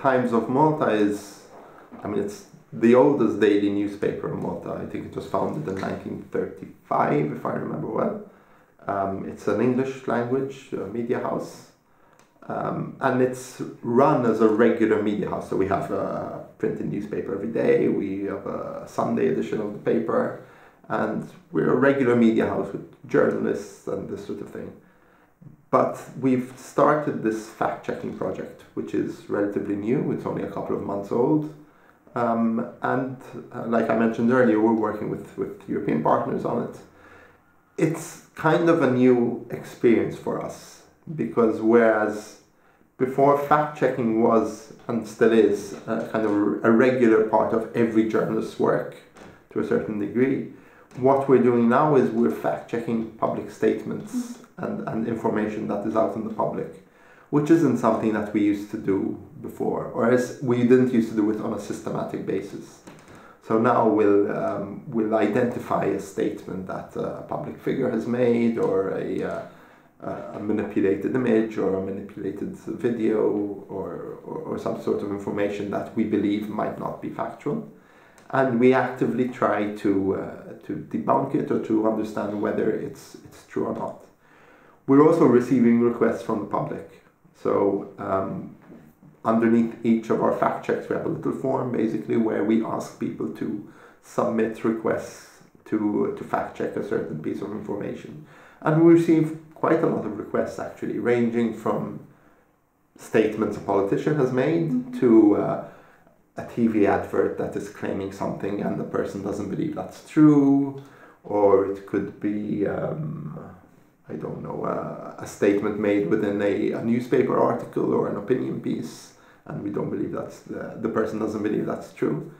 Times of Malta is, I mean, it's the oldest daily newspaper in Malta. I think it was founded in 1935, if I remember well. Um, it's an English language uh, media house. Um, and it's run as a regular media house. So we have a printed newspaper every day, we have a Sunday edition of the paper, and we're a regular media house with journalists and this sort of thing. But we've started this fact checking project, which is relatively new, it's only a couple of months old. Um, and uh, like I mentioned earlier, we're working with, with European partners on it. It's kind of a new experience for us because whereas before fact checking was and still is uh, kind of a regular part of every journalist's work to a certain degree, what we're doing now is we're fact checking public statements and, and information that is out in the public, which isn't something that we used to do before, or as we didn't used to do it on a systematic basis. So now we'll, um, we'll identify a statement that a public figure has made or a, uh, a manipulated image or a manipulated video or, or, or, some sort of information that we believe might not be factual. And we actively try to, uh, to debunk it or to understand whether it's, it's true or not. We're also receiving requests from the public. So um, underneath each of our fact checks, we have a little form basically where we ask people to submit requests to, to fact check a certain piece of information. And we receive quite a lot of requests actually, ranging from statements a politician has made mm-hmm. to uh, a TV advert that is claiming something and the person doesn't believe that's true, or it could be. Um, I don't know, a statement made within a, a newspaper article or an opinion piece, and we don't believe that's the, the person doesn't believe that's true.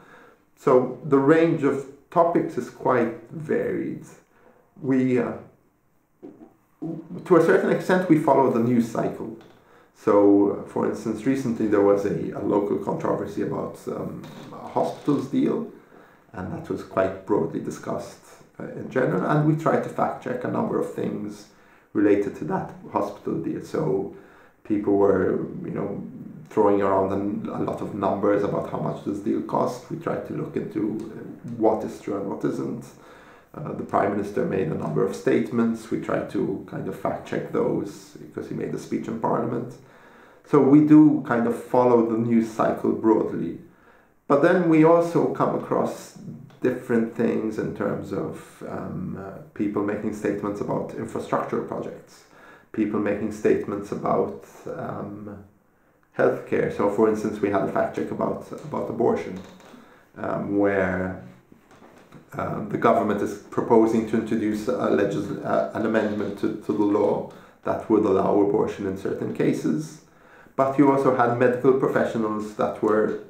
So the range of topics is quite varied. We, uh, to a certain extent, we follow the news cycle. So, for instance, recently there was a, a local controversy about um, a hospitals deal, and that was quite broadly discussed uh, in general. And we tried to fact check a number of things related to that hospital deal. So people were, you know, throwing around a lot of numbers about how much this deal cost. We tried to look into what is true and what isn't. Uh, the prime minister made a number of statements. We tried to kind of fact check those because he made a speech in parliament. So we do kind of follow the news cycle broadly. But then we also come across different things in terms of um, uh, people making statements about infrastructure projects, people making statements about um, healthcare. So, for instance, we had a fact check about about abortion, um, where um, the government is proposing to introduce a legis- uh, an amendment to, to the law that would allow abortion in certain cases. But you also had medical professionals that were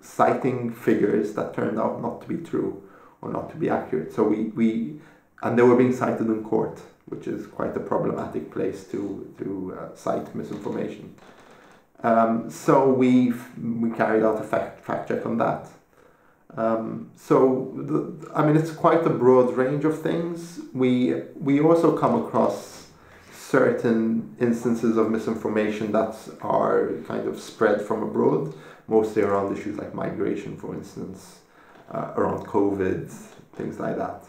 citing figures that turned out not to be true or not to be accurate. So we, we and they were being cited in court, which is quite a problematic place to, to uh, cite misinformation. Um, so we we carried out a fact, fact check on that. Um, so the, I mean, it's quite a broad range of things. We we also come across certain instances of misinformation that are kind of spread from abroad mostly around issues like migration, for instance, uh, around COVID, things like that.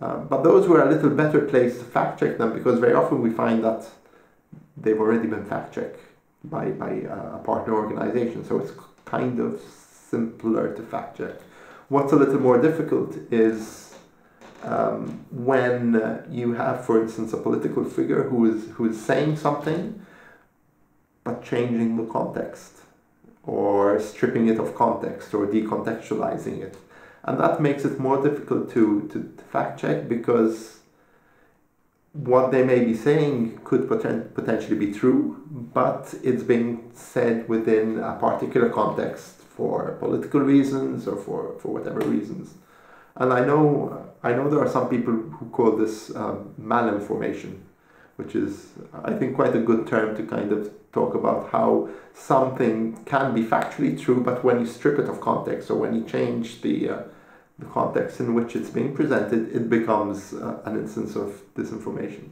Um, but those were a little better placed to fact check them because very often we find that they've already been fact checked by, by uh, a partner organization. So it's kind of simpler to fact check. What's a little more difficult is um, when uh, you have, for instance, a political figure who is, who is saying something but changing the context or stripping it of context or decontextualizing it. And that makes it more difficult to, to, to fact check because what they may be saying could poten- potentially be true, but it's being said within a particular context for political reasons or for, for whatever reasons. And I know I know there are some people who call this um, malinformation, which is I think quite a good term to kind of talk about how something can be factually true, but when you strip it of context or when you change the, uh, the context in which it's being presented, it becomes uh, an instance of disinformation.